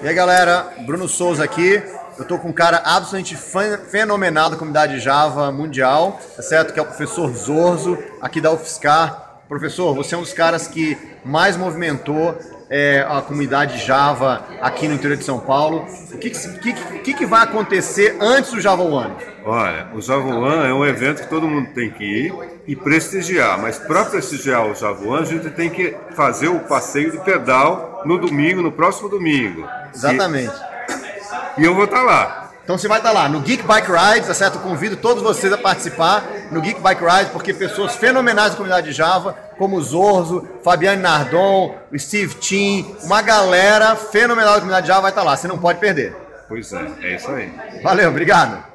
E aí galera, Bruno Souza aqui. Eu tô com um cara absolutamente fenomenal da comunidade Java mundial, tá certo? Que é o professor Zorzo, aqui da UFSCar. Professor, você é um dos caras que mais movimentou é, a comunidade Java aqui no interior de São Paulo. O que, que, que, que vai acontecer antes do Java One? Olha, o Java One é um evento que todo mundo tem que ir e prestigiar, mas para prestigiar o Java One, a gente tem que fazer o passeio de pedal no domingo, no próximo domingo. Exatamente. E, e eu vou estar tá lá. Então você vai estar tá lá no Geek Bike Rides, tá certo? Eu convido todos vocês a participar no Geek Bike Rides, porque pessoas fenomenais da comunidade Java, como o Zorzo, Fabiane Nardon, o Steve Chin, uma galera fenomenal da comunidade Java vai estar tá lá, você não pode perder. Pois é, é isso aí. Valeu, obrigado.